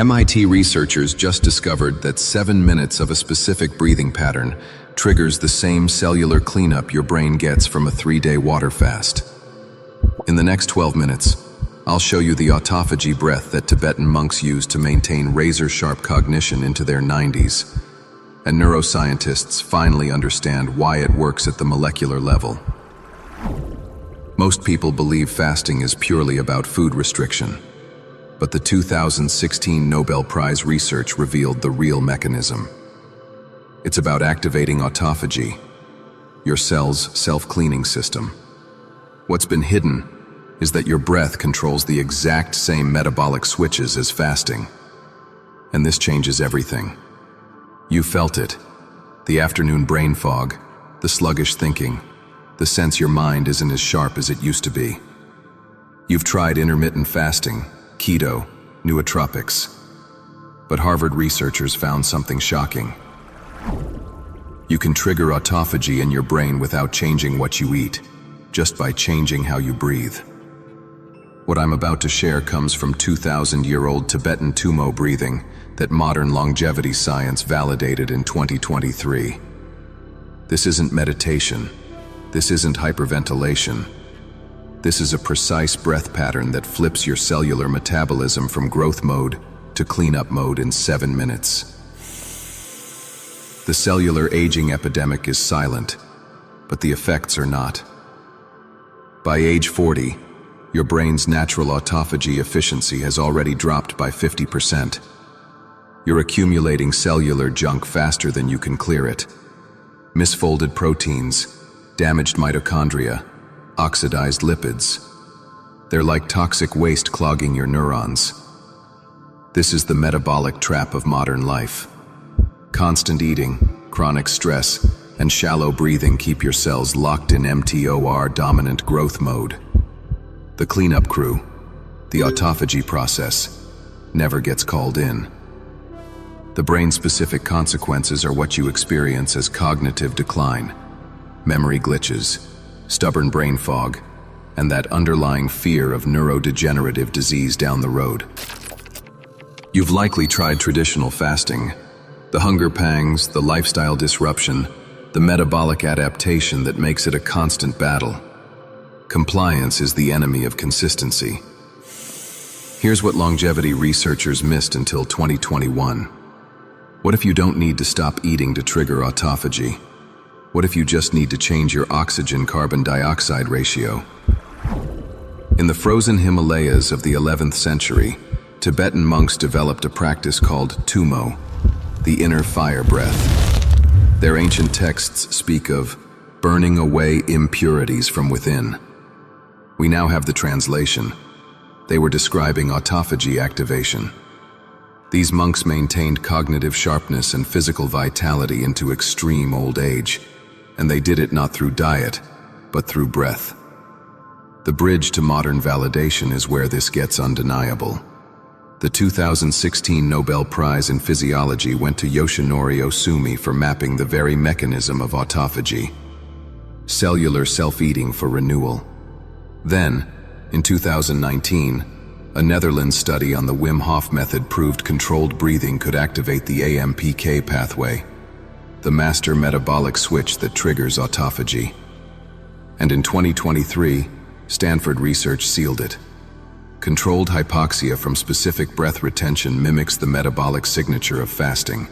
MIT researchers just discovered that seven minutes of a specific breathing pattern triggers the same cellular cleanup your brain gets from a three-day water fast. In the next 12 minutes, I'll show you the autophagy breath that Tibetan monks use to maintain razor-sharp cognition into their 90s. And neuroscientists finally understand why it works at the molecular level. Most people believe fasting is purely about food restriction. But the 2016 Nobel Prize research revealed the real mechanism. It's about activating autophagy, your cell's self-cleaning system. What's been hidden is that your breath controls the exact same metabolic switches as fasting. And this changes everything. You felt it. The afternoon brain fog, the sluggish thinking, the sense your mind isn't as sharp as it used to be. You've tried intermittent fasting, keto, nootropics. But Harvard researchers found something shocking. You can trigger autophagy in your brain without changing what you eat, just by changing how you breathe. What I'm about to share comes from 2,000-year-old Tibetan Tummo breathing that modern longevity science validated in 2023. This isn't meditation. This isn't hyperventilation. This is a precise breath pattern that flips your cellular metabolism from growth mode to cleanup mode in seven minutes. The cellular aging epidemic is silent, but the effects are not. By age 40, your brain's natural autophagy efficiency has already dropped by 50%. You're accumulating cellular junk faster than you can clear it. Misfolded proteins, damaged mitochondria, oxidized lipids. They're like toxic waste clogging your neurons. This is the metabolic trap of modern life. Constant eating, chronic stress, and shallow breathing keep your cells locked in MTOR dominant growth mode. The cleanup crew, the autophagy process, never gets called in. The brain-specific consequences are what you experience as cognitive decline, memory glitches, stubborn brain fog, and that underlying fear of neurodegenerative disease down the road. You've likely tried traditional fasting, the hunger pangs, the lifestyle disruption, the metabolic adaptation that makes it a constant battle. Compliance is the enemy of consistency. Here's what longevity researchers missed until 2021. What if you don't need to stop eating to trigger autophagy? What if you just need to change your oxygen-carbon dioxide ratio? In the frozen Himalayas of the 11th century, Tibetan monks developed a practice called Tummo, the inner fire breath. Their ancient texts speak of burning away impurities from within. We now have the translation. They were describing autophagy activation. These monks maintained cognitive sharpness and physical vitality into extreme old age, and they did it not through diet, but through breath. The bridge to modern validation is where this gets undeniable. The 2016 Nobel Prize in Physiology went to Yoshinori Ohsumi for mapping the very mechanism of autophagy. Cellular self-eating for renewal. Then, in 2019, a Netherlands study on the Wim Hof method proved controlled breathing could activate the AMPK pathway, the master metabolic switch that triggers autophagy. And in 2023, Stanford research sealed it. Controlled hypoxia from specific breath retention mimics the metabolic signature of fasting.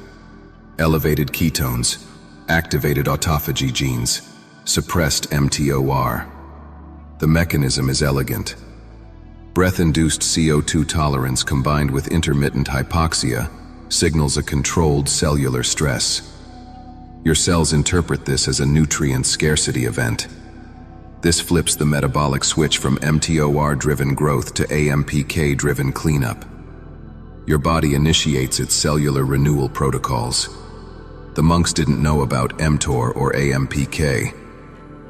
Elevated ketones, activated autophagy genes, suppressed MTOR. The mechanism is elegant. Breath-induced CO2 tolerance combined with intermittent hypoxia signals a controlled cellular stress. Your cells interpret this as a nutrient scarcity event. This flips the metabolic switch from MTOR-driven growth to AMPK-driven cleanup. Your body initiates its cellular renewal protocols. The monks didn't know about mTOR or AMPK,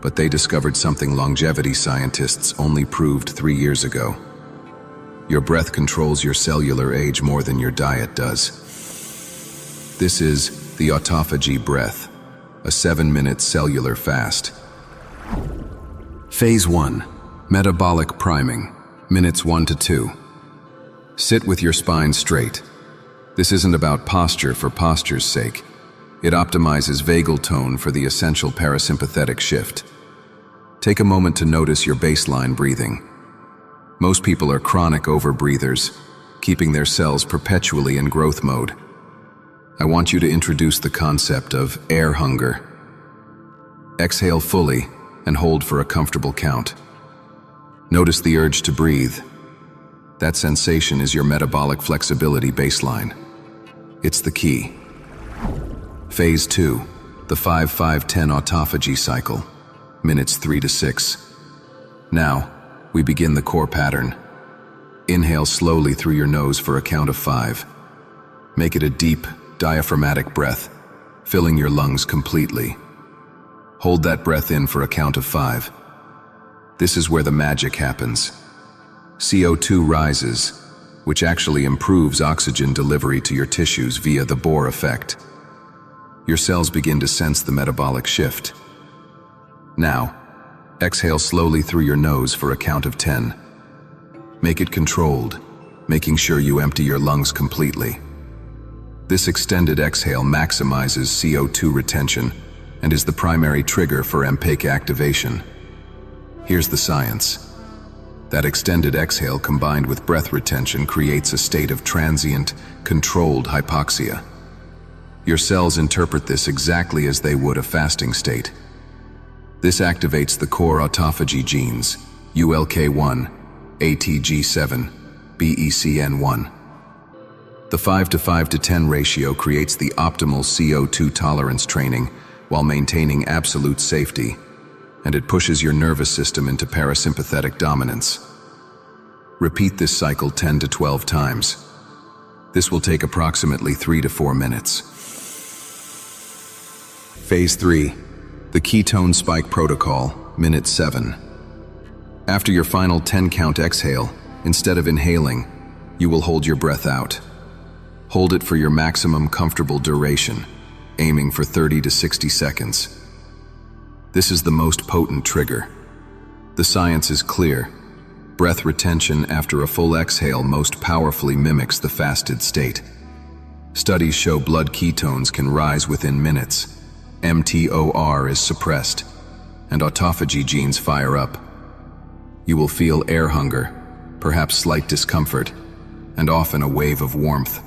but they discovered something longevity scientists only proved three years ago. Your breath controls your cellular age more than your diet does. This is the autophagy breath, a seven-minute cellular fast. Phase 1. Metabolic priming, minutes 1 to 2. Sit with your spine straight, This isn't about posture for posture's sake. It optimizes vagal tone for the essential parasympathetic shift. Take a moment to notice your baseline breathing. Most people are chronic overbreathers, keeping their cells perpetually in growth mode. I want you to introduce the concept of air hunger. Exhale fully and hold for a comfortable count. Notice the urge to breathe. That sensation is your metabolic flexibility baseline. It's the key. Phase 2, the 5-5-10 autophagy cycle, minutes 3 to 6. Now, we begin the core pattern. Inhale slowly through your nose for a count of 5. Make it a deep, diaphragmatic breath, filling your lungs completely. Hold that breath in for a count of 5. This is where the magic happens. CO2 rises, which actually improves oxygen delivery to your tissues via the Bohr effect. Your cells begin to sense the metabolic shift. Now, exhale slowly through your nose for a count of 10. Make it controlled, making sure you empty your lungs completely. This extended exhale maximizes CO2 retention and is the primary trigger for AMPK activation. Here's the science. That extended exhale combined with breath retention creates a state of transient, controlled hypoxia. Your cells interpret this exactly as they would a fasting state. This activates the core autophagy genes, ULK1, ATG7, BECN1. The 5 to 5 to 10 ratio creates the optimal CO2 tolerance training while maintaining absolute safety and it pushes your nervous system into parasympathetic dominance. Repeat this cycle 10 to 12 times. This will take approximately 3 to 4 minutes. Phase 3. The Ketone Spike Protocol, Minute 7. After your final 10 count exhale, instead of inhaling, you will hold your breath out. Hold it for your maximum comfortable duration, aiming for 30 to 60 seconds. This is the most potent trigger. The science is clear. Breath retention after a full exhale most powerfully mimics the fasted state. Studies show blood ketones can rise within minutes. mTOR is suppressed, and autophagy genes fire up. You will feel air hunger, perhaps slight discomfort, and often a wave of warmth.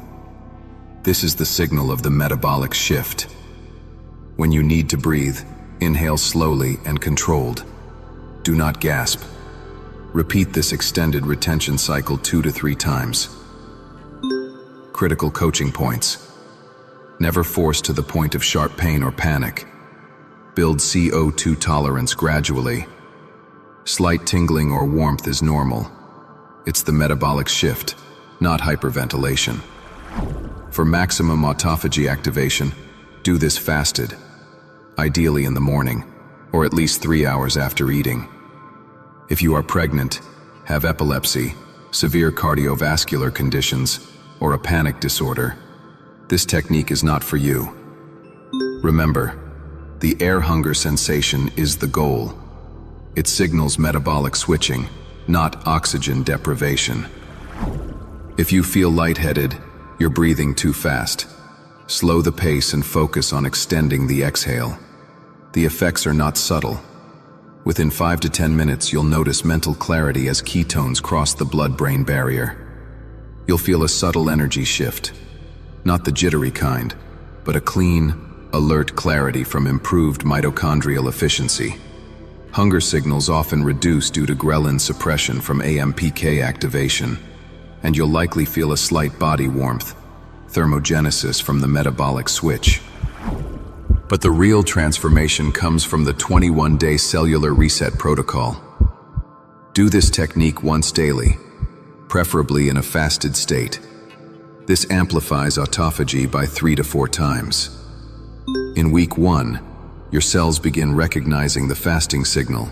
This is the signal of the metabolic shift. When you need to breathe, Inhale slowly and controlled. Do not gasp. Repeat this extended retention cycle two to three times. Critical coaching points. Never force to the point of sharp pain or panic. Build CO2 tolerance gradually. Slight tingling or warmth is normal. It's the metabolic shift, not hyperventilation. For maximum autophagy activation, do this fasted ideally in the morning, or at least three hours after eating. If you are pregnant, have epilepsy, severe cardiovascular conditions, or a panic disorder, this technique is not for you. Remember, the air hunger sensation is the goal. It signals metabolic switching, not oxygen deprivation. If you feel lightheaded, you're breathing too fast. Slow the pace and focus on extending the exhale. The effects are not subtle. Within 5 to 10 minutes, you'll notice mental clarity as ketones cross the blood-brain barrier. You'll feel a subtle energy shift. Not the jittery kind, but a clean, alert clarity from improved mitochondrial efficiency. Hunger signals often reduce due to ghrelin suppression from AMPK activation, and you'll likely feel a slight body warmth, thermogenesis from the metabolic switch. But the real transformation comes from the 21-day cellular reset protocol. Do this technique once daily, preferably in a fasted state. This amplifies autophagy by three to four times. In week one, your cells begin recognizing the fasting signal,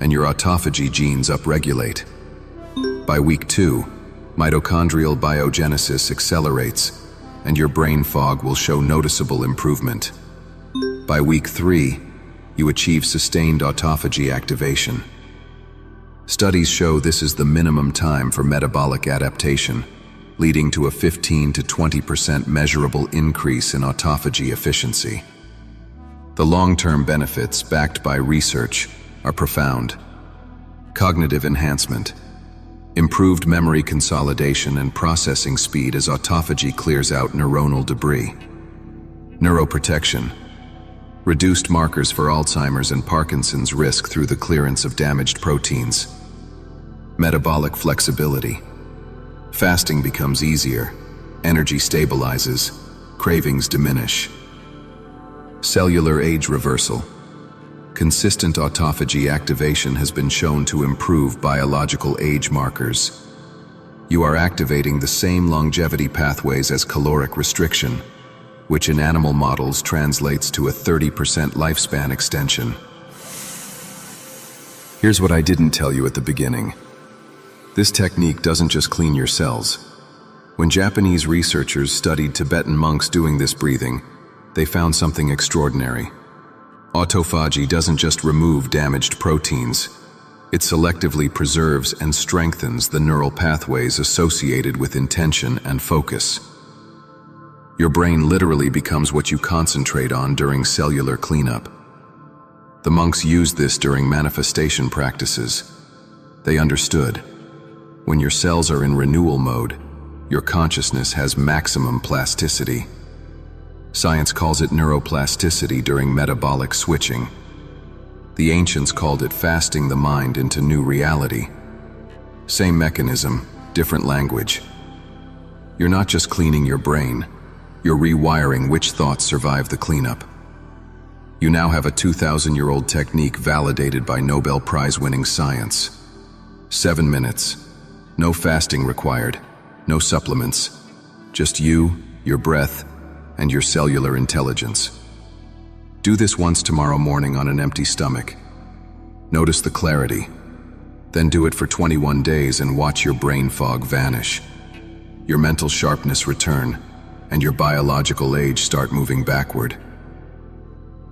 and your autophagy genes upregulate. By week two, mitochondrial biogenesis accelerates, and your brain fog will show noticeable improvement. By week three, you achieve sustained autophagy activation. Studies show this is the minimum time for metabolic adaptation, leading to a 15 to 20% measurable increase in autophagy efficiency. The long-term benefits, backed by research, are profound. Cognitive enhancement, improved memory consolidation and processing speed as autophagy clears out neuronal debris. Neuroprotection, reduced markers for Alzheimer's and Parkinson's risk through the clearance of damaged proteins. Metabolic flexibility. Fasting becomes easier, energy stabilizes, cravings diminish. Cellular age reversal. Consistent autophagy activation has been shown to improve biological age markers. You are activating the same longevity pathways as caloric restriction, which in animal models translates to a 30% lifespan extension. Here's what I didn't tell you at the beginning. This technique doesn't just clean your cells. When Japanese researchers studied Tibetan monks doing this breathing, they found something extraordinary. Autophagy doesn't just remove damaged proteins, it selectively preserves and strengthens the neural pathways associated with intention and focus. Your brain literally becomes what you concentrate on during cellular cleanup. The monks used this during manifestation practices. They understood. When your cells are in renewal mode, your consciousness has maximum plasticity. Science calls it neuroplasticity during metabolic switching. The ancients called it fasting the mind into new reality. Same mechanism, different language. You're not just cleaning your brain, you're rewiring which thoughts survive the cleanup. You now have a 2,000 year old technique validated by Nobel Prize winning science. Seven minutes. No fasting required. No supplements. Just you, your breath, and your cellular intelligence. Do this once tomorrow morning on an empty stomach. Notice the clarity. Then do it for 21 days and watch your brain fog vanish. Your mental sharpness return and your biological age start moving backward.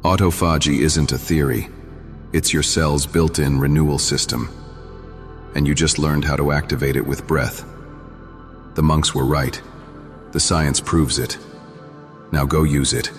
Autophagy isn't a theory. It's your cell's built-in renewal system. And you just learned how to activate it with breath. The monks were right. The science proves it. Now go use it.